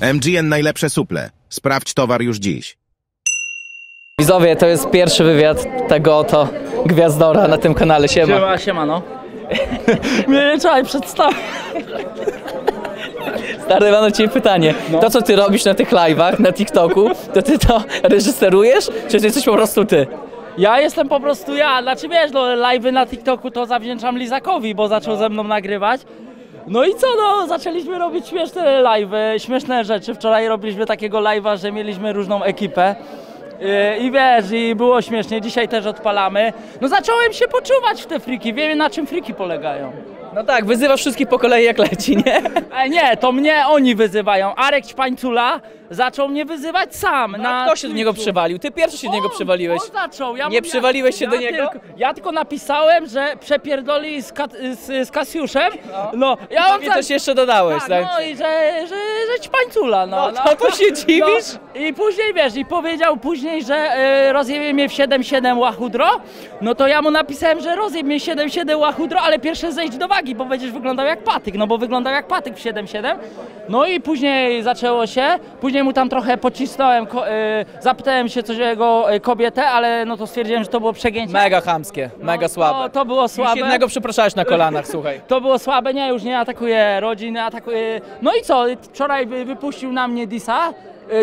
MGN najlepsze suple. Sprawdź towar już dziś. Widzowie, to jest pierwszy wywiad tego oto gwiazdora na tym kanale. Siema. Siema, siemano. Mnie nie trzeba przedstawić. Stary, mam do ciebie pytanie. To, co ty robisz na tych live'ach, na TikToku, to ty to reżyserujesz, czy to jesteś po prostu ty? Ja jestem po prostu ja. Znaczy wiesz, no live'y na TikToku to zawdzięczam Lizakowi, bo zaczął ze mną nagrywać. No i co, no, zaczęliśmy robić śmieszne live'y, śmieszne rzeczy. Wczoraj robiliśmy takiego live'a, że mieliśmy różną ekipę. Yy, I wiesz, i było śmiesznie, dzisiaj też odpalamy. No zacząłem się poczuwać w te friki, wiem na czym friki polegają. No tak, wyzywasz wszystkich po kolei jak leci, nie? E, nie, to mnie oni wyzywają. Arek Ćpańcula zaczął mnie wyzywać sam. na A kto się do niego Twitchu. przywalił? Ty pierwszy się do niego On- przywaliłeś. On zaczął. Ja Nie mówię- przywaliłeś się do niego? Tylko, ja tylko napisałem, że przepierdoli z, Kat, z, z Kasiuszem. No, ja I on pewnie coś jeszcze dodałeś, tak, tak? no i że, że, że ćpańcula, no. No, to to się dziwisz? No, I później, wiesz, i powiedział później, że y, rozjebie mnie w 7-7 łachudro, no to ja mu napisałem, że rozjeb mnie w 7-7 łachudro, ale pierwsze zejdź do wagi, bo będziesz wyglądał jak patyk, no bo wyglądał jak patyk w 7-7. No i później zaczęło się, później mu tam trochę pocisnąłem, y, zapytałem się coś o jego y, kobietę, ale no to stwierdziłem, że to było przegięcie. Mega chamskie, mega słabe. No, To, to było Już słabe. jednego przepraszałeś na kolanach, słuchaj. To było słabe, nie, już nie atakuje rodziny, atakuje... No i co, wczoraj wy- wypuścił na mnie Disa,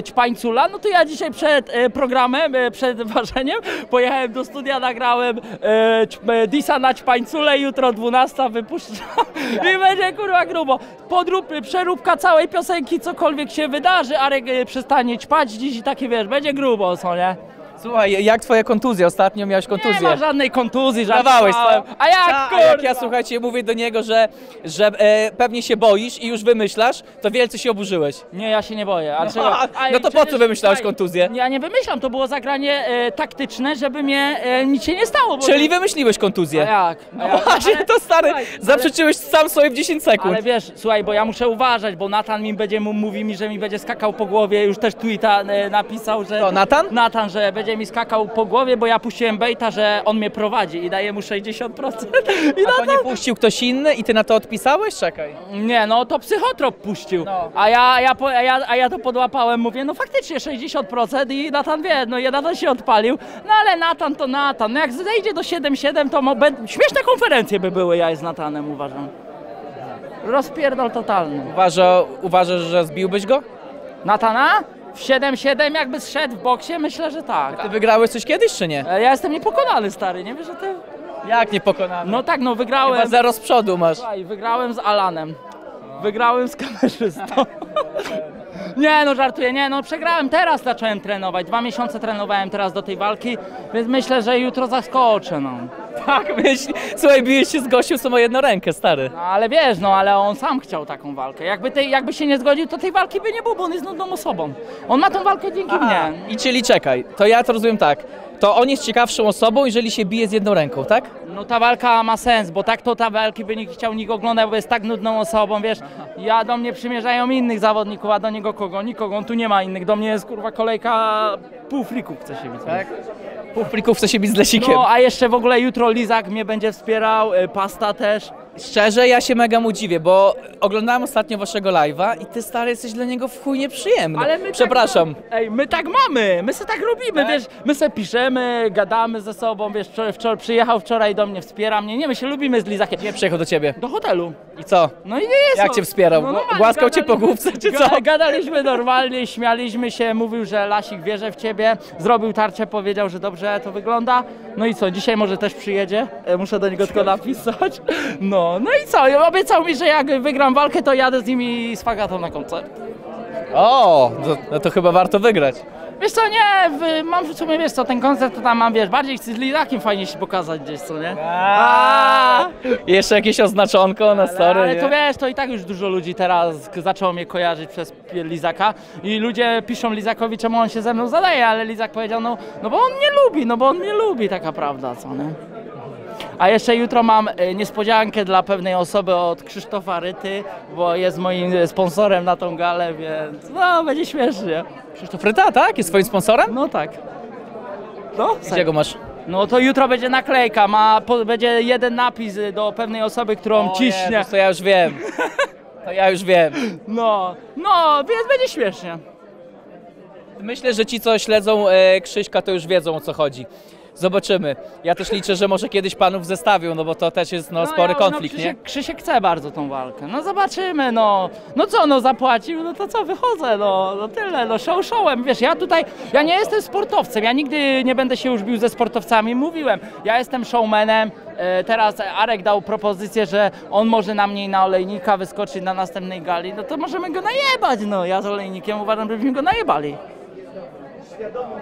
Ćpańcula, no to ja dzisiaj przed e, programem, e, przed ważeniem pojechałem do studia, nagrałem e, e, Disa na Ćpańcule, jutro 12 wypuszczam i będzie kurwa grubo. Podrób, przeróbka całej piosenki, cokolwiek się wydarzy, Arek e, przestanie ćpać dziś i takie wiesz, będzie grubo, co nie? Słuchaj, jak twoja kontuzja? Ostatnio miałeś Nie kontuzję. ma żadnej kontuzji, co? A jak, A, a kurwa? jak ja, słuchajcie, mówię do niego, że, że e, pewnie się boisz i już wymyślasz, to wielce się oburzyłeś. Nie, ja się nie boję. A No, czego? no to po co wymyślałeś Aj, kontuzję? Ja nie wymyślam, to było zagranie e, taktyczne, żeby mnie e, nic się nie stało. Czyli wymyśliłeś kontuzję. A jak? A jak? właśnie, Ale- to stary, Słuchaj, zaprzeczyłeś sam sobie w 10 sekund. Ale wiesz, słuchaj, bo ja muszę uważać, bo Natan mi będzie mówi mi, że mi będzie skakał po głowie, już też tweeta napisał, że... To Natan? Natan, że będzie mi skakał po głowie, bo ja puściłem bejta, że on mnie prowadzi i daje mu 60%. I A to nie puścił ktoś inny i ty na to odpisałeś? Czekaj. Nie, no to psychotrop puścił. No. A, ja, ja, a, ja, a ja to podłapałem, mówię, no faktycznie 60% i Natan wie, no i Natan się odpalił. No ale Natan to Natan. No jak zejdzie do 7-7, to bę- śmieszne konferencje by były ja z Natanem, uważam. Rozpierdol totalny. Uważa, uważasz, że zbiłbyś go? Natana? W 7-7 jakby zszedł w boksie? Myślę, że tak. Ty wygrałeś coś kiedyś, czy nie? E, Ja jestem niepokonany, stary, nie wiesz, że ty... Jak niepokonany? No tak, no Chyba wygrałem... zero z przodu masz. Słuchaj, wygrałem z Alanem. Wygrałem z kamerzystą. Nie no, żartuję, nie no, przegrałem teraz, zacząłem trenować. Dwa miesiące trenowałem teraz do tej walki, więc myślę, że jutro zaskoczę, no. Tak, myśl. Słuchaj, bijesz się z gościem, co ma jedną rękę, stary. no ale wiesz, no, ale on sam chciał taką walkę. Jakby, tej, jakby się nie zgodził, to tej walki by nie było, bo on jest nudną osobą. On ma tą walkę dzięki mnie. I czyli czekaj, to ja to rozumiem tak. To on jest ciekawszą osobą, jeżeli się bije z jedną ręką, tak? No ta walka ma sens, bo tak to ta walki by nie chciał nikt oglądać, bo jest tak nudną osobą, wiesz. Ja do mnie przymierzają innych zawodników, a do niego kogo? Nikogo, on tu nie ma innych. Do mnie jest kurwa kolejka pół frików chce się bić. Tak. Pół plików chce się bić z Lesikiem. No a jeszcze w ogóle jutro Lizak mnie będzie wspierał, y, Pasta też. Szczerze, ja się mega mu dziwię, bo oglądałem ostatnio waszego live'a i ty stary jesteś dla niego w chuj nieprzyjemny. Ale my Przepraszam. Tak, ej, my tak mamy, my se tak robimy, Tak? wiesz, my se piszemy, gadamy ze sobą, wiesz, wczoraj, wczoraj przyjechał wczoraj do mnie, wspiera mnie, nie, my się lubimy z Lizakiem. Nie przyjechał do ciebie. Do hotelu. I co? No i nie jest. Jak no. cię wspierał? normalnie, Głaskał cię po główce, czy co? Gadaliśmy normalnie, śmialiśmy się, mówił, że Lasik wierzy w ciebie, zrobił tarczę, powiedział, że dobrze to wygląda. No i co, dzisiaj może też przyjedzie, E, muszę do niego tylko napisać. No, no i co, obiecał mi, że jak wygram walkę, to jadę z nimi z Fagatą na koncert. O, to, no to chyba warto wygrać. Wiesz co, nie, w, mam w sumie, wiesz co, ten koncert to tam mam, wiesz, bardziej z Lizakiem fajnie się pokazać gdzieś, co nie? A, Jeszcze jakieś oznaczonko na story, ale nie? to wiesz, to i tak już dużo ludzi teraz zaczęło mnie kojarzyć przez Lizaka i ludzie piszą Lizakowi, czemu on się ze mną zadaje, ale Lizak powiedział, no, no bo on mnie lubi, no bo on mnie lubi, taka prawda, co nie? A jeszcze jutro mam e, niespodziankę dla pewnej osoby od Krzysztofa Ryty, bo jest moim sponsorem na tą galę, więc no, będzie śmiesznie. Krzysztof Ryta, tak? Jest twoim sponsorem? No tak. No, Gdzie go masz? No to jutro będzie naklejka, ma, po, będzie jeden napis y, do pewnej osoby, którą ciśnie. Jezus, to ja już wiem. To ja już wiem. No, no, więc będzie śmiesznie. Myślę, że ci, co śledzą e, Krzyśka, to już wiedzą o co chodzi. Zobaczymy. Ja też liczę, że może kiedyś panów zestawią, no bo to też jest no, spory ja- konflikt, no, nie? Krzysiek, Krzysiek chce bardzo tą walkę. No zobaczymy, no. No co, no zapłacił, no to co, wychodzę, no. No tyle, no show showem. Wiesz, ja tutaj, ja nie jestem sportowcem, ja nigdy nie będę się już bił ze sportowcami. Mówiłem, ja jestem showmanem. E, Teraz Arek dał propozycję, że on może na mnie i na olejnika wyskoczyć na następnej gali. No to możemy go najebać, no. Ja z olejnikiem uważam, żebyśmy go najebali.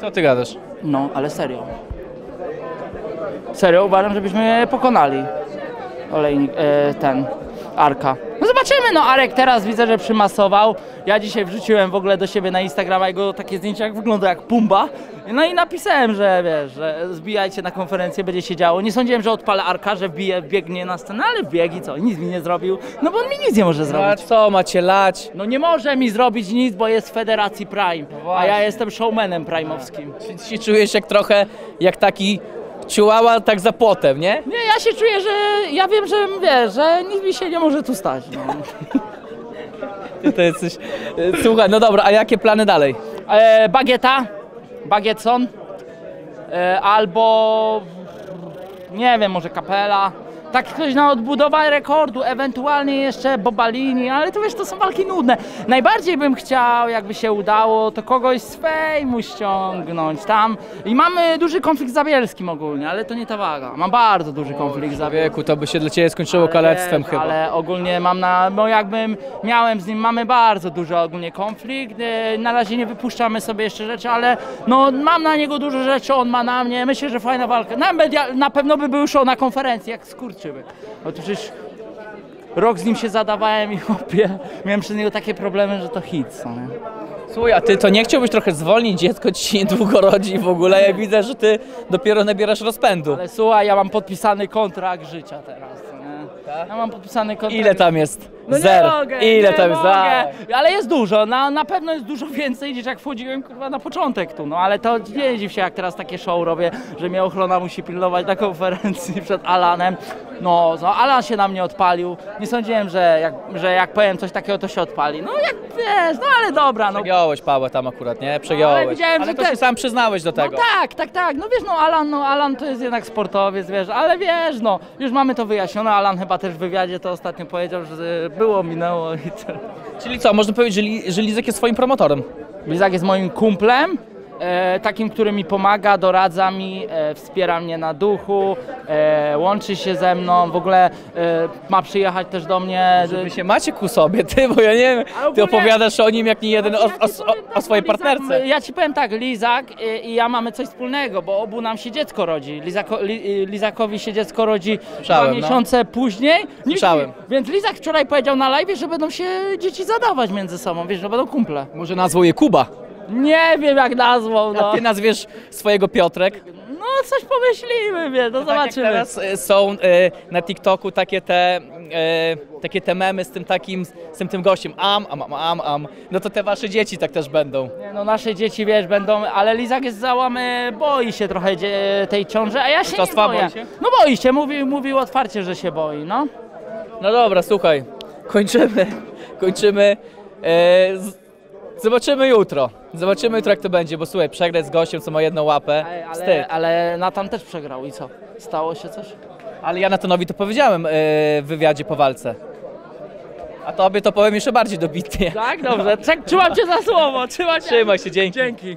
Co ty gadasz? No, ale serio. Serio, uważam, żebyśmy pokonali olejnik, e, ten, Arka. No zobaczymy, no Arek teraz widzę, że przymasował. Ja dzisiaj wrzuciłem w ogóle do siebie na Instagrama jego takie zdjęcie, jak wygląda jak Pumba. No i napisałem, że wiesz, że zbijajcie na konferencję, będzie się działo. Nie sądziłem, że odpalę Arka, że wbije, biegnie na scenę, ale wbiegł i co, nic mi nie zrobił. No bo on mi nic nie może A zrobić. co macie lać? No nie może mi zrobić nic, bo jest w Federacji Prime, a ja jestem showmanem prime'owskim. Czy się czujesz jak trochę jak taki ciułała tak za płotem, nie? Nie, ja się czuję, że ja wiem, że wiesz, że nic mi się nie może tu stać. No. Ty to jesteś... e, Słuchaj, no dobra, a jakie plany dalej? E, bagieta, bagietson, e, albo nie wiem, może kapela. Tak ktoś na odbudowę rekordu, ewentualnie jeszcze Bobalini, ale to wiesz, to są walki nudne. Najbardziej bym chciał, jakby się udało, to kogoś z fejmu ściągnąć tam. I mamy duży konflikt z Zabielskim ogólnie, ale to nie ta waga. Mam bardzo duży konflikt z Zabielskim. Wieku, to by się dla ciebie skończyło kalectwem chyba. Ale ogólnie mam na, bo jakbym miałem z nim, mamy bardzo duży ogólnie konflikt. e, Na razie nie wypuszczamy sobie jeszcze rzeczy, ale no mam na niego dużo rzeczy, on ma na mnie. Myślę, że fajna walka. Nawet ja, na pewno by był show na konferencji, jak to przecież rok z nim się zadawałem i chłopie, miałem przez niego takie problemy, że to hit, co nie? Słuchaj, a ty to nie chciałbyś trochę zwolnić? Dziecko ci się niedługo rodzi w ogóle. Ja widzę, że ty dopiero nabierasz rozpędu. Ale słuchaj, ja mam podpisany kontrakt życia teraz, co nie? Ja mam podpisany kontrakt. Ile tam jest? No Zero. nie mogę, Ile nie tam jest? mogę. Ale jest dużo, na, na pewno jest dużo więcej niż jak wchodziłem kurwa na początek tu, no ale to nie dziw się jak teraz takie show robię, że mnie ochrona musi pilnować na konferencji przed Alanem. No, no Alan się na mnie odpalił, nie sądziłem, że jak, że jak powiem coś takiego to się odpali. No jak wiesz, no ale dobra, no. Przegiąłeś Pałę tam akurat, nie? Przegiąłeś. Ale widziałem, ale że to te- się sam przyznałeś do No tego. tak, tak, tak, no wiesz, no Alan, no Alan to jest jednak sportowiec, wiesz, ale wiesz, no, już mamy to wyjaśnione, Alan chyba też w wywiadzie to ostatnio powiedział, że było, minęło i tyle. Czyli co, można powiedzieć, że, Li- że Lizek jest swoim promotorem? Lizak jest moim kumplem, takim, który mi pomaga, doradza mi, e, wspiera mnie na duchu, e, łączy się ze mną, w ogóle e, ma przyjechać też do mnie. Wy się macie ku sobie, ty, bo ja nie wiem, ty opowiadasz o nim jak nie jeden o, o, o, tak, o swojej no, partnerce. Ja ci powiem tak, Lizak i, ja mamy coś wspólnego, bo obu nam się dziecko rodzi. Lizako, li, Lizakowi się dziecko rodzi Słyszałem, dwa no. miesiące później. niż Słyszałem. Więc Lizak wczoraj powiedział na live, że będą się dzieci zadawać między sobą, wiesz, że będą kumple. Może nazwał je Kuba, Nie wiem jak nazwał, no. a ty nazwiesz swojego Piotrek. No coś pomyślimy, wiesz, no Tak jak zobaczymy. teraz e, są e, na TikToku takie te, e, takie te memy z tym takim, z tym, tym gościem, am, am, am, am, am. No to te wasze dzieci tak też będą. Nie, no nasze dzieci, wiesz, będą, ale Lizak jest załamy, boi się trochę dzie- tej ciąży, a ja się nie boję. boi się? No boi się, mówił, mówił otwarcie, że się boi, no. No dobra, słuchaj, kończymy, kończymy. E, z, zobaczymy jutro. Zobaczymy jutro jak to będzie, bo słuchaj, przegrać z gościem, co ma jedną łapę, ale, wstyd. ale Natan też przegrał i co? Stało się coś? Ale ja Natanowi to powiedziałem e, w wywiadzie po walce. A tobie to powiem jeszcze bardziej dobitnie. Tak, dobrze. Trzymam cię za słowo, trzymam cię. Trzymaj się, dzięki. Dzięki.